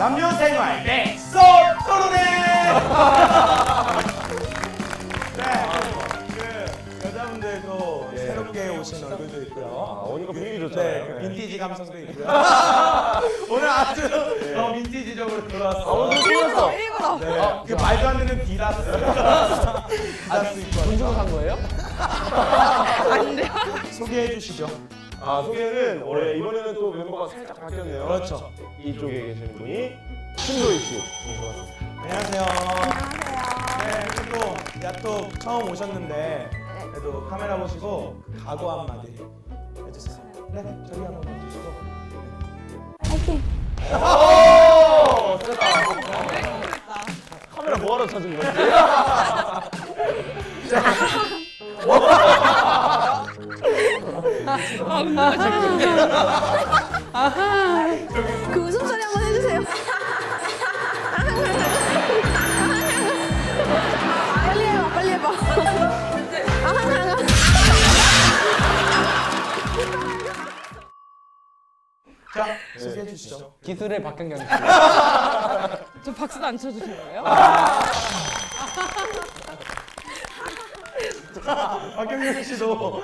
남녀 생활 넥소 토론회. 네, 그 여자분들도 새롭게 오신 얼굴도 있고요. 오니까 분위기 네, 좋잖아요. 그 빈티지 감성도 있고요. 오늘 아주 어, 빈티지적으로 돌아왔어요. 오늘 찍었어. 일부러. 네, 그 말도 안 되는 디다스. 디다스 입고 돈 주고 산 거예요? 아닌데요? 소개해 주시죠. 아 소개는 원래 이번에는 또 멤버가 살짝 바뀌었네요. 그렇죠. 이쪽에 계시는 분이 신도희 씨. 안녕하세요. 네, 그리고 야톡 처음 오셨는데 그래도 카메라 보시고 그 각오 한마디 해주세요. 네, 저희 한번 봐주시고. 오! 됐다. 카메라 뭐하러 찾은 거지? 그 웃음소리 한번 해주세요. 빨리 해봐, 빨리 해봐. 자, 소개해 주시죠. 기술의 박경경 씨. 저 박수도 안 쳐주신 거예요? 박경경 씨도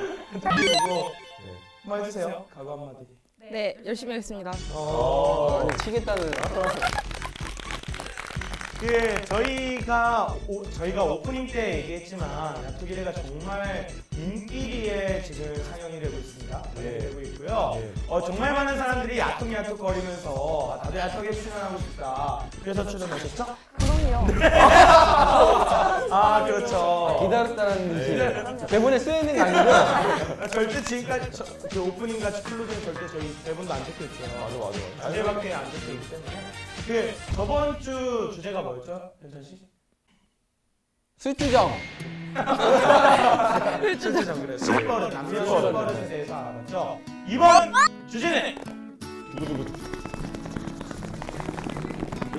한번 해주세요. 각오 한마디. 네, 열심히 하겠습니다. 어, 아니, 치겠다는. 그 저희가 오, 저희가 오프닝 때 얘기했지만 야투기레가 정말 인기리에 지금 상영이 되고 있습니다. 네. 되고 있고요. 어, 정말 많은 사람들이 야톡 야톡 거리면서 나도 야톡에 출연하고 싶다. 그래서 출연하셨죠? 그럼요. 아 그렇죠. 기다렸다는 듯이. 대본에 쓰여 있는 거 아니죠? 아, 절대 지금까지 저, 그 오프닝 같이 클로징 절대 저희 대본도 안 적혀 있어요. 맞아 맞아. 맞아. 주제밖에 안 적혀 있기 때문에. 그 저번 주 주제가 뭐였죠, 현천 씨? 술주정. 실제죠 그래. 술버릇 남녀 술버릇에 대해서 알아봤죠. 이번 주제는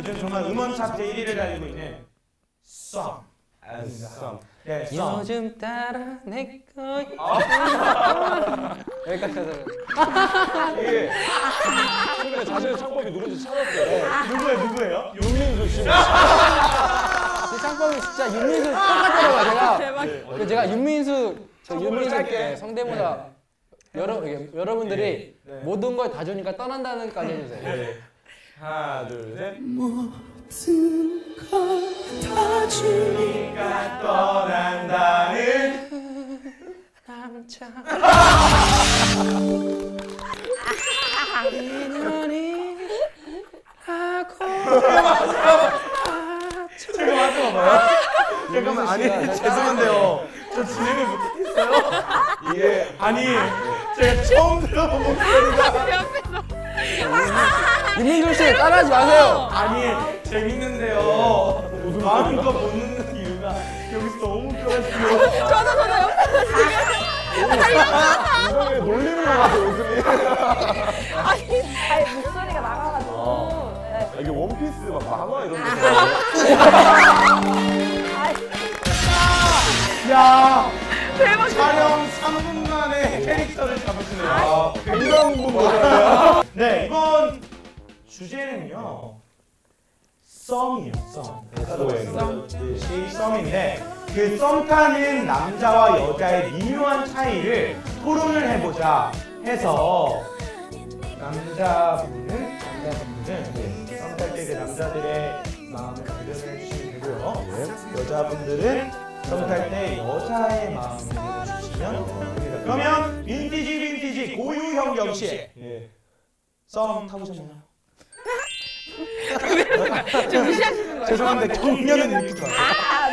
요즘 정말 음원 차트 1위를 달리고 있는 썸. 쌈. 네, 썸. 요즘 따라 내 거야. 여기까지 하자. 이게 최근에 자신의 창법이 누군지 찾았대요. 누구예요, 누구예요? 윤민수 씨. 제 창법이 진짜 윤민수 똑같더라고요. 제가. 대박. 그 제가 윤민수 저 윤민수. 네, 성대모사 여러 여러분들이 네. 모든 걸 다 주니까 떠난다는까지 해주세요. 네. 하나 둘 셋. 네가 떠난다는 남자. 인연이 하고. 제가 하지 마봐요. 잠깐만 아니 죄송한데요. 저 진행을 못했어요. 이게 아니 제가 처음 들어본 목소리가 윤민수 씨 따라하지 마세요. 아니 재밌는데요. 마음껏 못 듣는 이유가 여기서 너무 웃겨가지고. 저도 저도 옆에서 이상하게 놀리는 거 같아 웃음이. 아니, 아니 목소리가 나가가지고. 네. 아, 이게 원피스 막 만화 이런 거. 야 대박. 촬영 3분 만에 캐릭터를 잡으시네요. 굉장한 분들이에요. 네 이번 주제는요 썸이에요 썸. 썸. 이 썸인데 그 썸 타는 남자와 여자의 미묘한 차이를 토론을 해보자 해서 남자분은 남자분들은 썸탈 때그 남자들의 마음을 발견해 주시면 되고요. 여자분들은 썸탈 때 여자의 마음을 발견해 주시면 됩니다. 그러면 빈티지 빈티지 고유형 경 씨 예. 썸 타보셨나요? 좀 무시하시는 거예요? 죄송한데 경련은 이렇게 좋아요. 아,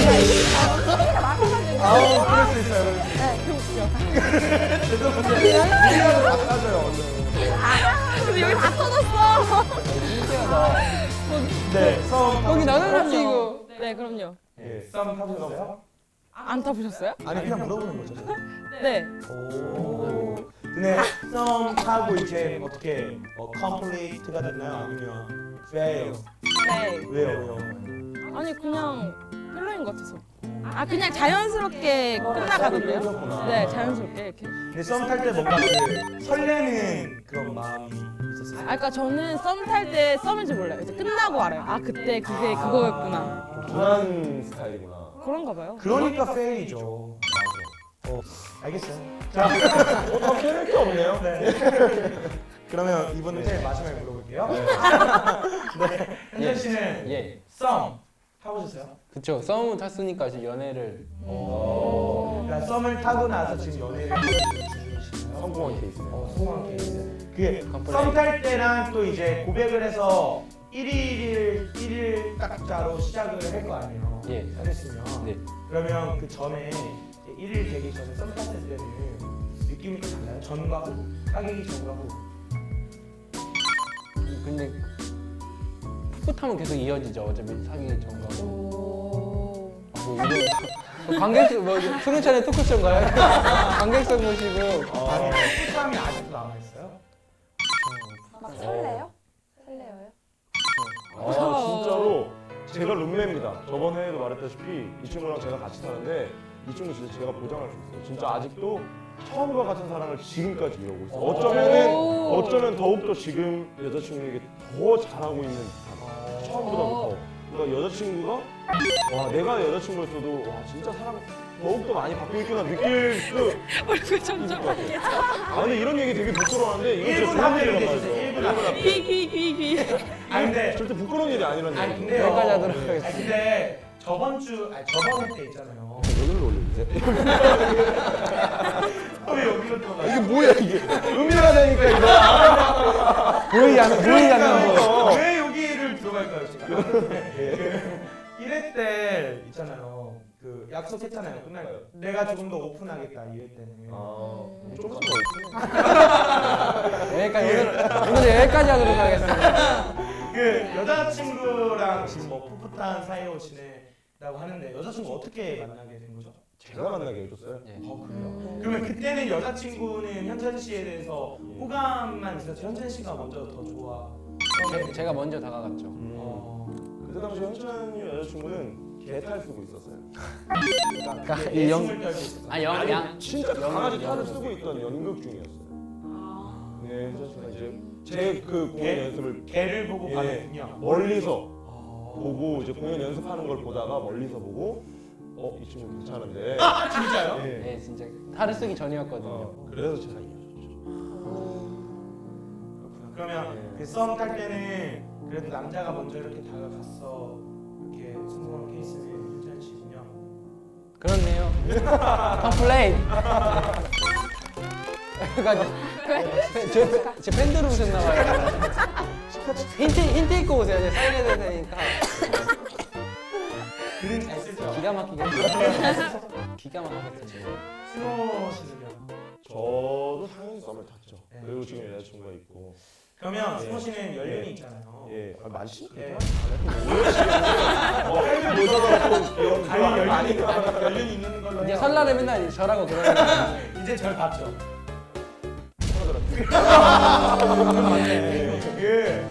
네. 아우 그럴 수 있어요. 죄송한데 미련을 다 따져요. 근데 여기 다 터졌어. 네, 썸 여기 나눠놨지 이거. 네, 그럼요. 예, 썸 타보셨어요? 안 타보셨어요? 아니 그냥 물어보는 거죠. 네. 오. 근데 썸 타고 이제 어떻게 어, 컴플리트가 됐나요? 아니면 fail? 네. 왜요, 왜요? 아니 그냥 별로인 것 같아서. 아 그냥 자연스럽게 끝나가던데요? 네, 자연스럽게 이렇게. 근데 썸 탈 때 뭔가 그 설레는 그런 마음이 있었어요. 아, 그러니까 저는 썸 탈 때 썸인 줄 몰라요. 이제 끝나고 알아요. 아, 그때 그게 그거였구나. 둔한 스타일이구나. 그런가 봐요. 그러니까 fail이죠. 어, 알겠어요. 자, 어, 더 캐낼 게 없네요. 그러면 이번 문제 마지막에 물어볼게요. 네, 현재 씨는 예. 썸 타보셨어요? 그쵸. 썸을 탔으니까 지금 연애를. 그러니까 썸을 타고 나서 지금 연애를 중이시나요? 성공한 케이스네요. 어, 성공한 케이스. 그게. 썸 탈 때랑 또 이제 고백을 해서 1일 1일 딱자로 시작을 할 거 아니에요. 예. 하셨으면. 네. 그러면 그 전에 1일 되기 전에 썸 탔을 때는 느낌이 또 달라요? 전과 후? 사귀기 전과 후? 근데 풋풋하면 계속 이어지죠. 어차피 사귀기 전과. 오. 아, 뭐 이런 관객 뭐 수능 차례 토크쇼인가요? 관객석 모시고 방에 식감이 아직도 남아있어요? 막 설레요? 설레어요? 아, 진짜로 제가 룸메입니다. 저번 해에도 말했다시피 이 친구랑 제가 같이 사는데 이 친구 진짜 제가 보장할 수 있어요. 진짜 아직도 처음과 같은 사랑을 지금까지 이어오고 있어요. 어쩌면은 오. 어쩌면 더욱더 지금 여자친구에게 더 잘하고 있는 처음보다도 더. 그러니까 여자친구가 와 내가 여자친구였어도 와 진짜 사랑 더욱더 많이 받고 있구나 느낄 수 얼굴 점점 같아요. 아 근데 이런 얘기 되게 부끄러워하는데 1분 진짜 좋은 얘기란 해주세요. 1분 말이에요. 하면. 귀, 귀, 귀, 귀. 아 근데 절대 부끄러운 일이 아니라는 아니 얘기. 근데요. 여기까지 하도록 아니 하겠습니다. 근데 저번 주 아니 저번 회 때 있잖아요. 여기로 왜 여기로? 이게 뭐야 이게? 음이라다니까 이거. 보이지 않는 보이지 않는 거. 왜 여기를 들어갈까요 제가? 그 1회 때 있잖아요. 그 약속했잖아요. 끝날 때. 내가 조금 더 오픈하겠다 2회 때는. 아, 조금 더 여기까지 오늘 오늘 여기까지 하도록 하겠습니다. 그 여자친구랑 지금 뭐 풋풋한 사이로 지내라고 하는데 여자친구 어떻게 만나게 된 거죠? 제가 만나게 해줬어요. 예. 어 그래요? 그러면 그때는 여자친구는 현천 씨에 대해서 호감만 있었죠. 현천 씨가 먼저 더 좋아. 제, 제가 먼저 다가갔죠. 어, 그때 당시 현찬이 여자친구는 개탈 쓰고 있었어요. 그러니까 내이 영, 떨고 있었어. 아 영, 양, 진짜 강아지 탈을 쓰고 있던 연극 중이었어요. 네, 현찬 씨가 이제 제 그 공연 개? 연습을 개를 보고 예, 봤군요. 멀리서 어. 보고 이제 공연 연습하는 걸 보다가 멀리서 보고 어 이 친구 괜찮은데. 아 진짜요? 예. 예, 진짜 탈을 쓰기 전이었거든요. 어, 그래서 제가 이겨줬죠. 그러면 예. 그썸 탈 때는 그래도 남자가 먼저 이렇게 다가갔어 이렇게 성공한 케이스는 현찬 씨군요. 그렇네요. 컴플레인. 그러니까 제, 제 팬들 오셨나 봐요. 힌트 힌트 있고 오세요. 제가 사인해 드릴 테니까. 기가 막히게 기가 막히게 스노 씨는요? 저도 당연히 썸을 탔죠. 네. 그리고 지금 여자친구가 있고. 그러면 예. 스노 씨는 연륜이 예. 있잖아요. 예, 아, 많지? 예. 어, 모자가 또 귀여운 아니 거 연륜이 연륜이 있는 걸로 이제. 설날에 맨날 저라고 그러는 거 이제 절 봤죠. 예. 네.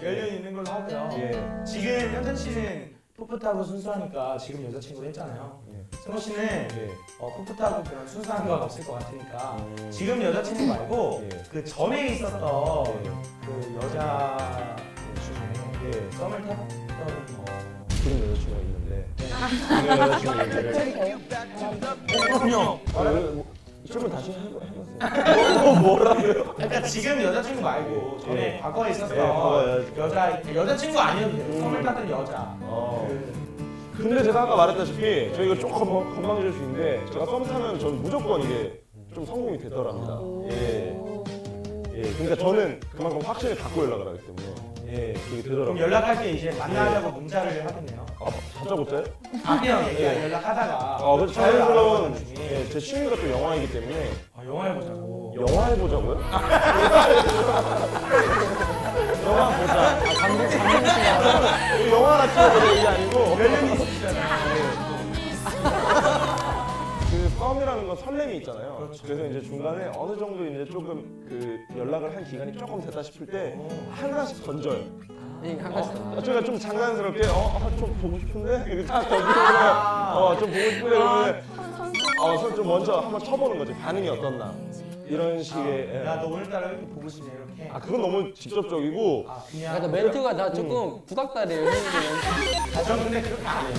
그 연륜이 있는 걸로 하고요. 예. 지금 현찬 씨는 풋풋하고 순수하니까 지금 여자친구 했잖아요. 예. 스노 씨는 예. 어, 풋풋하고 그런 순수한 건 없을 것 같으니까 음. 지금 여자친구 말고 예. 그 전에 있었던 예. 그 여자 중에 예. 썸을 탔던 어, 지금 여자친구가 있는데. 지금 여자친구가 있는데. 그럼요. 아, 뭐, 질문 다시 해- 해보세요. 뭐, 뭐라고요? 그러니까 지금 여자친구 말고 전에 예. 과거에 있었던 예, 여자 여자친구 아니어도 돼요. 음. 썸을 탔던 여자. 어. 그, 근데 제가 아까 말했다시피 저희가 조금 건방- 건방질 수 있는데 제가 썸 타면 저는 무조건 이게 좀 성공이 되더랍니다. 예. 예. 그러니까 저는 그만큼 확신을 갖고 연락을 하기 때문에 예, 그게 그럼 되더라고요. 연락할 때 이제 만나자고 문자를 하겠네요. 아, 다짜고짜요? 아 그냥 얘기 연락하다가 아, 그래서 자연스러운 예, 제 취미가 또 영화이기 때문에 아, 영화 해보자고. 영화 해보자고요? 영화 보자. 아, 감독 감독 이거 영화나 찍어보자 이게 아니고 연륜 건 설렘이 있잖아요. 그렇죠. 그래서 이제 중간에 어느 정도 이제 조금 그 연락을 한 기간이 조금 됐다 싶을 때 하나씩 던져요. 한 가지 어, 제가 좀 장난스럽게 어, 아, 좀 보고 싶은데 이렇게 딱 던지면 어 좀 보고 싶은데 그러면 어좀 먼저 한번 쳐보는 거지 반응이 어떻나. 이런 식의 예. 야 너 오늘따라 왜 이렇게 보고 싶냐 이렇게. 아 그건 너무 직접적이고 아 그냥. 멘트가 나 조금 부닥다리예요. 형님. 아, 저는 근데 그렇게 안 해요.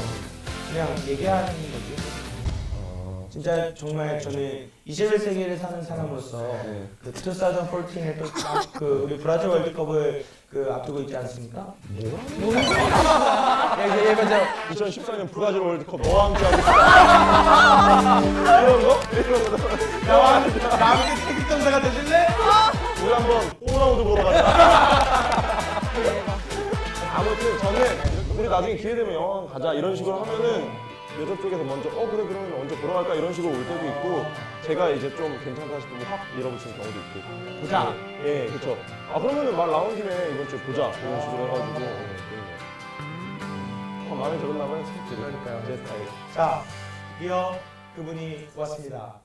그냥 얘기하는 거지. 진짜 정말 저는 21세기를 사는 사람으로서 네. 그 2014에 또그 우리 브라질 월드컵을 그 앞두고 있지 않습니까? 야, 이제 얘 맞아. 2014년 브라질 월드컵 너와 함께 하고 싶다 이런 거? 이런 거 나와 남의 태극전사가 되실래? 우리 한번 홈라운드 보러 가자 아무튼 저는 우리 나중에 기회 되면 영화 가자 이런 식으로 하면은 여자 쪽에서 먼저 어 그래 그러면 언제 보러 갈까 이런 식으로 올 때도 있고 제가 이제 좀 괜찮다 싶으면 확 밀어붙이는 경우도 있고 보자. 예 그쵸 아 그러면은 말 나온 김에 이번 주에 보자 이런 식으로 해가지고 예, 그런 거 아, 마음에 들었나 봐요 그러니까요. 제 스타일 자, 드디어 그분이 왔습니다.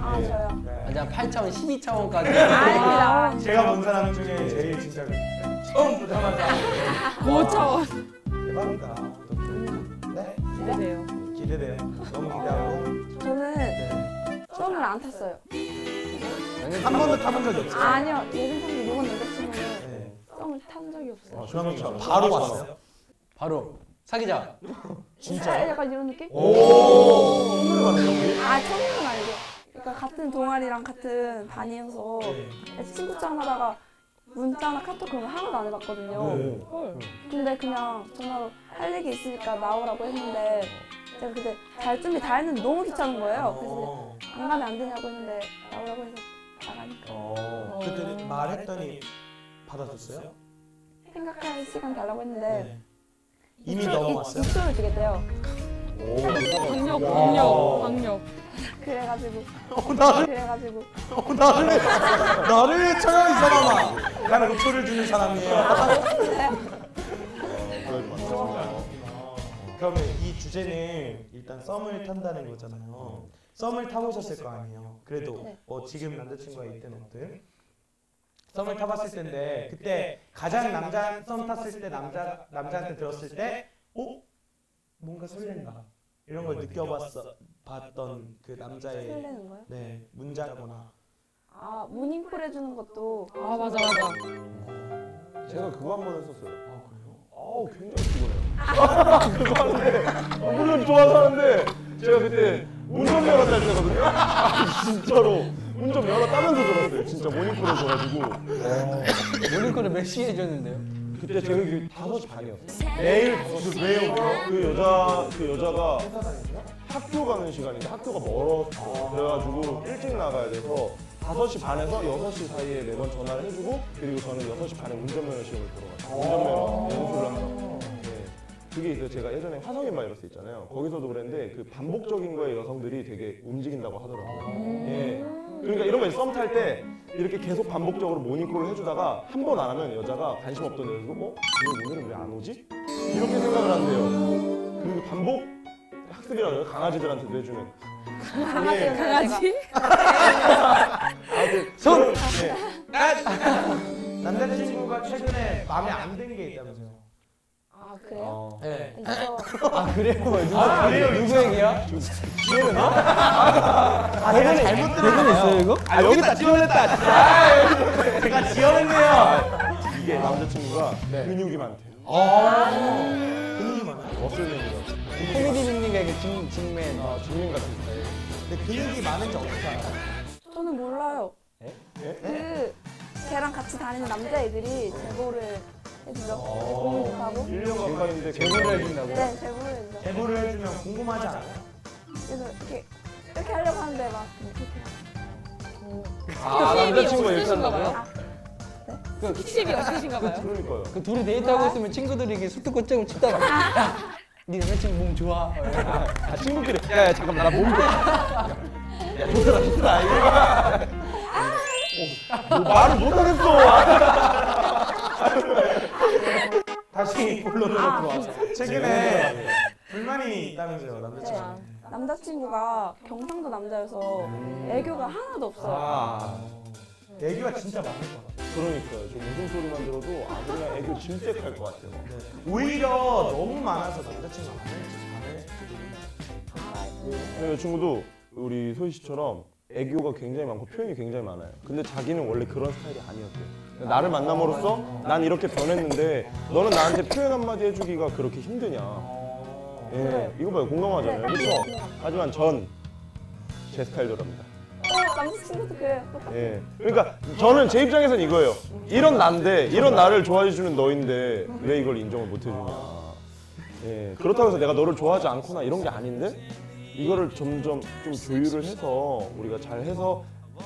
아 예. 저요. 네. 맞아, 8차원, 12차원까지. 아닙니다. 제가 본 사람 중에 제일 진짜 처음 보자마자 고차원 대박이다. 네? 기대돼요. 기대돼요. 너무 기대하고. 저는 네. 썸을 안 탔어요. 한 번도 타본 적이 없어요. 아니요 예전 상대 누군 남자친구는 네. 썸을 탄 적이 없어요. 아, 그러면 참 바로 왔어요. 바로 사귀자. 진짜? 약간 이런 느낌? 오 거지? 아 처음은 아니고. 그러니까 같은 동아리랑 같은 반이어서 네. 친구짱 하다가 문자나 카톡 그런 거 하나도 안 해봤거든요. 네. 근데 그냥 전화로 할 얘기 있으니까 나오라고 했는데 제가 그때 갈 준비 다 했는데 너무 귀찮은 거예요. 그래서 어. 안 가면 안 되냐고 했는데 나오라고 해서 나가니까 어. 그때 말했더니 받아줬어요? 생각할 시간 달라고 했는데 네. 이미 넘어왔어요? 입- 입술을 주겠대요. 오 강력, 와. 강력, 강력. 그래가지고 어, 나를, 그래가지고 어, 나를, 나를 쳐요, 이 사람아. 나는 그 초를 주는 사람이에요. 그러면 이 주제는 일단 썸을 탄다는 거잖아요. 썸을 타보셨을 거 아니에요. 그래도 네. 뭐 지금 남자친구가 있든 없든 썸을 타봤을 텐데 그때 가장 남자 썸 탔을 때 남자 남자한테 들었을 때, 어 뭔가 설렌다 이런 걸 느껴봤어 봤던 그 남자의? 네 문자거나 아 모닝콜 해주는 것도 아, 맞아, 맞아. 제가 그거 한 번 했었어요 아 그래요? 아우 굉장히 피곤해요 그거 하는데 어, 물론 좋아서 하는데 제가 그때 운전 면허 딸 때거든요 아, 진짜로 운전 면허 따면서 들었어요 진짜 모닝콜을 줘가지고 모닝콜을 몇 시에 해줬는데요? 그때 저희 그 5시 반이었어요 매일 그 왜요? 그 여자 그 여자가 학교 가는 시간인데 학교가 멀었어. 그래가지고 일찍 나가야 돼서 5시 반에서 6시 사이에 매번 전화를 해주고 그리고 저는 6시 반에 운전면허 시험을 보러 갔어요. 운전면허 연수를 한다고. 네. 그게 있어요. 제가 예전에 화성인 바이러스 있잖아요. 거기서도 그랬는데 그 반복적인 거에 여성들이 되게 움직인다고 하더라고요. 예. 그러니까 이런 거 썸 탈 때 이렇게 계속 반복적으로 모닝콜을 해주다가 한 번 안 하면 여자가 관심 없던 애들도 어? 오늘 오늘은 왜 안 오지? 이렇게 생각을 한대요. 그리고 반복 학습이라고 해요. 강아지들한테도 해주는. 예. 강아지? 아무튼 손! 남자친구가 최근에 마음에 안 든 게 있다면서요? 아 그래요? 어. 네. 있어. 아, 그래요? 누구, 아, 그래요? 누구 얘기야? 아, 내가 잘못 대본 있어요, 이거? 아, 여기다 지원했다. 제가 지원했네요. 이게 남자친구가 근육이 많대요. 아, 근육이 많아요. 머슬맨이라고. 코미디 빅리그의 그 직, 직맨. 아, 중민 같은 스타일. 근데 근육이 많은지 어떻게 알아요? 저는 몰라요. 예? 그 걔랑 같이 다니는 남자애들이 제보를 해주죠. 공부하고. 1년 가까이 있는데 제보를 해준다고? 네, 제보를 해주죠. 제보를 해주면 궁금하지 않아요? 그래서 이렇게 이렇게 하려고 하는데 막 이렇게 아, 남자친구가 이렇게 한다고요? 봐요? 그, 스킨십이 없으신가 봐요? 그러니까요. 그 둘이 데이트하고 있으면 친구들이 이게 수트코짱을 치다가 네 남자친구 몸 좋아. 아, 친구끼리. 야, 야, 잠깐만. 나몸 좀. 야, 좋더라, 좋더라. 이거. 뭐 말을 못하겠어. 다시 본론으로 들어와서 최근에 불만이 있다면서요, 남자친구한테. 남자친구가 경상도 남자여서 애교가 하나도 없어요. 아, 애기가 진짜 많을 것 같아요. 그러니까요. 좀 웃음소리만 들어도 아주 그냥 애교 질색할 것 같아요. 오히려 너무 많아서 남자친구가 안안 할지. 네, 이 친구도 우리 소희 씨처럼 애교가 굉장히 많고 표현이 굉장히 많아요. 근데 자기는 원래 그런 스타일이 아니었대요. 나를 만남으로써 난 이렇게 변했는데 너는 나한테 표현 한마디 해주기가 그렇게 힘드냐. 예, 이거 봐요. 공감하잖아요. 그렇죠? 하지만 전 제 스타일대로입니다. 어, 남자친구도 그래요. 예. 그러니까 저는 제 입장에선 이거예요. 이런 난데 이런 나를 좋아해 주는 너인데 왜 이걸 인정을 못 해주냐. 예. 그렇다고 해서 내가 너를 좋아하지 않거나 이런 게 아닌데 이거를 점점 좀 조율을 해서 우리가 잘 해서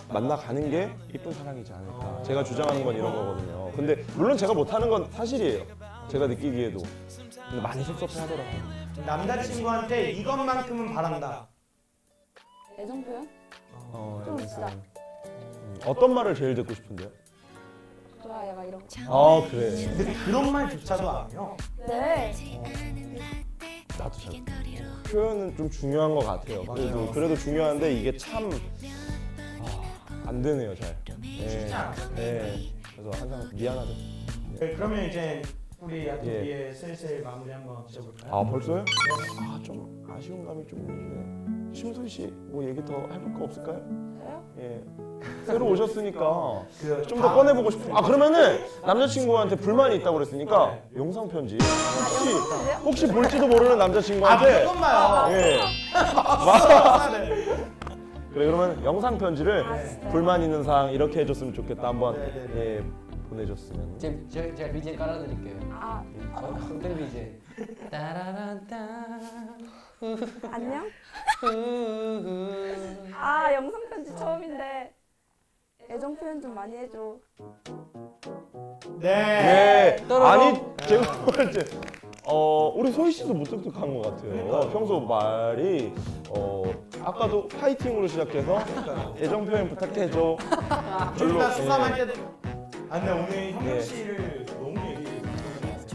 만나가는 게 이쁜 사랑이지 않을까. 제가 주장하는 건 이런 거거든요. 근데 물론 제가 못하는 건 사실이에요. 제가 느끼기에도. 근데 많이 섭섭해 하더라고요. 남자친구한테 이것만큼은 바란다. 애정 표현? 어, 좀 진짜. 음, 어떤 말을 제일 듣고 싶은데요? 좋아, 얘가 이런 거. 아 그래. 근데 그런 말조차도 안 해요. 네. 나도 잘 표현은 좀 중요한 것 같아요. 그래도 그래도 중요한데 이게 참안 되네요 잘. 예, 예. 그래서 항상 미안하죠. 네, 그러면 이제 우리 예. 야토비의 슬슬 마무리 한번 지어볼까요? 아 벌써요? 아 좀 아쉬운 감이 좀 있네. 심소희 씨뭐 얘기 더 해볼 거 없을까요? 저요? 예. 새로 오셨으니까 그 좀 더 꺼내보고 싶어요. 아 그러면은 남자친구한테 불만이 있다고 그랬으니까 영상 편지 혹시 영상편지요? 혹시 볼지도 모르는 아 남자친구한테 무조건 봐요. 예. 네. 그래 그러면 영상 편지를 불만 있는 사항 이렇게 해줬으면 좋겠다 한번 네, 네, 예, 보내줬으면 제, 제, 제가 BGM 깔아드릴게요. 아, 어떤 BGM? 따라란따 안녕? 후후 아, 영상 편지 처음인데. 애정 표현 좀 많이 해줘. 네. 네 아니 제가 볼 때 어 우리 소희 씨도 무뚝뚝한 것 같아요 평소 말이 어 아까도 파이팅으로 시작해서 애정 표현 부탁해줘 별로 예, 때도. 아 근데 오늘 네. 씨를 너무 얘기해.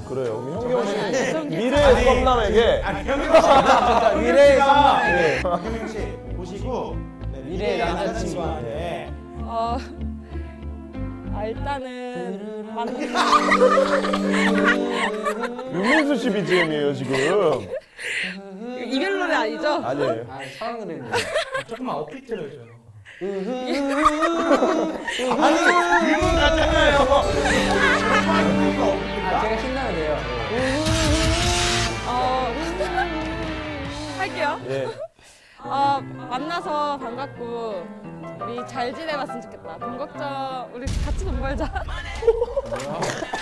그래요 우리 현경 씨 미래의 썸남에게 아니 형님 씨 진짜 미래의 네. 형님 씨 보시고 네, 미래의 남자친구한테 어, 아, 일단은 만 윤민수 씨 BGM이에요 지금 이별 노래 아니죠? 아니에요 아 사랑 노래입니다. 조금만 업비트를 해줘요. 아니 이분 같잖아요. 아 제가 신나면 돼요. 어, 할게요. 예. 어, 만나서 반갑고 우리 잘 지내봤으면 좋겠다. 돈 걱정 우리 같이 돈 벌자.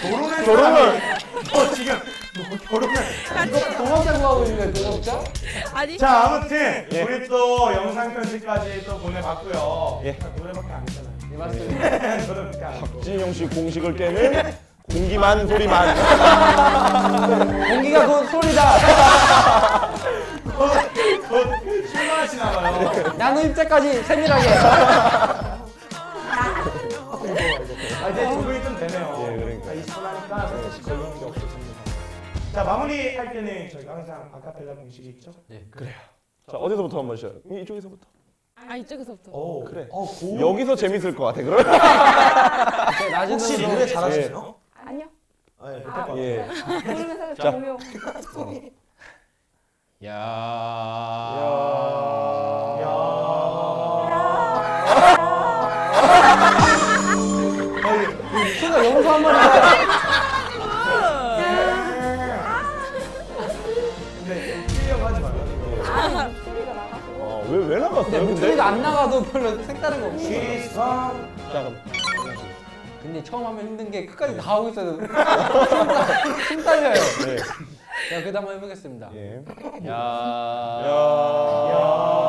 결혼할 결혼을 어 지금 뭐 결혼을 같이. 동업자 구하고 있는 거예요, 동업자? 아니. 자 아무튼 예. 우리 또 영상 편지까지 또 보내봤고요. 예. 노래밖에 안 했잖아요. 네 맞습니다. 노래밖에 안 했고. 진영 씨 공식을 깨는 공기만 소리만 공기가 곧 소리다. 곧 출마하시나 봐요. 나노 입자까지 세밀하게. 아, 이제 적응이 좀 되네요. 예, 그러니까. 20분 하니까 살짝씩 걸리는 게 없어집니다. 자 마무리 할 때는 저희가 항상 아카펠라 공식이 있죠. 자 어디서부터 한번 시작 이쪽에서부터 아 이쪽에서부터. 오 그래. 어, 고... 여기서 재밌을 것 같아 그럼 제 낮은 혹시 노래 잘하시나요? 아니요. 아, 예, 같아요. 예. 부르면서 자. 동 요. 야. 순간 용서 한. 어, 왜, 왜 나갔어요? 목소리가 안 나가도 별로 색다른 거 없어. 시선. 자 그럼 근데 처음 하면 힘든 게 끝까지 다 하고 있어도 숨, 숨 딸려요. 네. 자, 그다음 한번 해보겠습니다. 예. 야. 야.